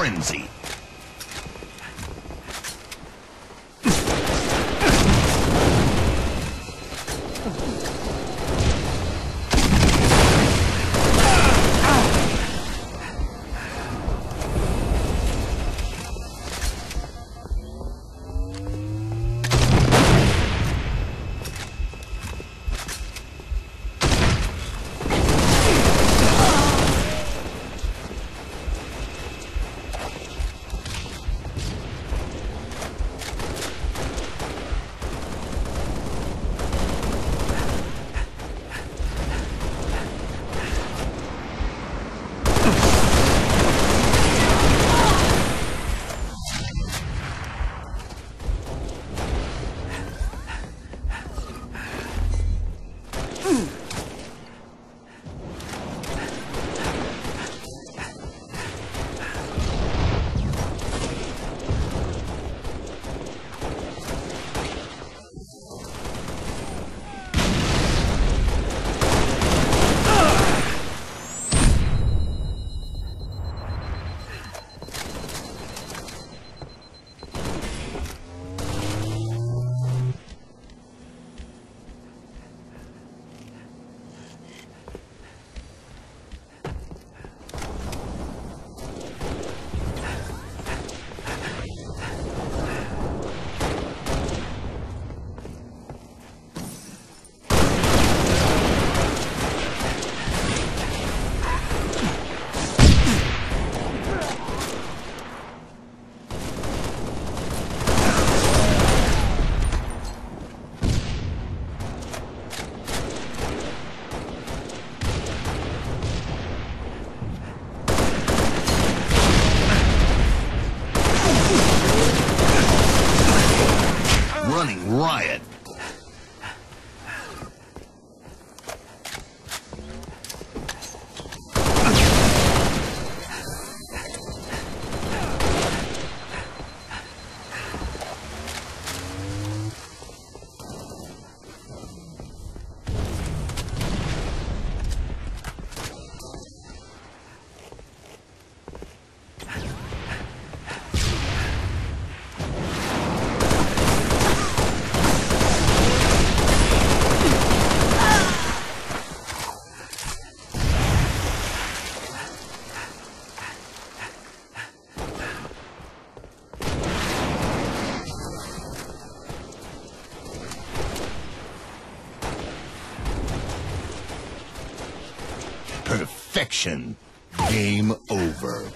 frenzy. Running Perfection. Game over.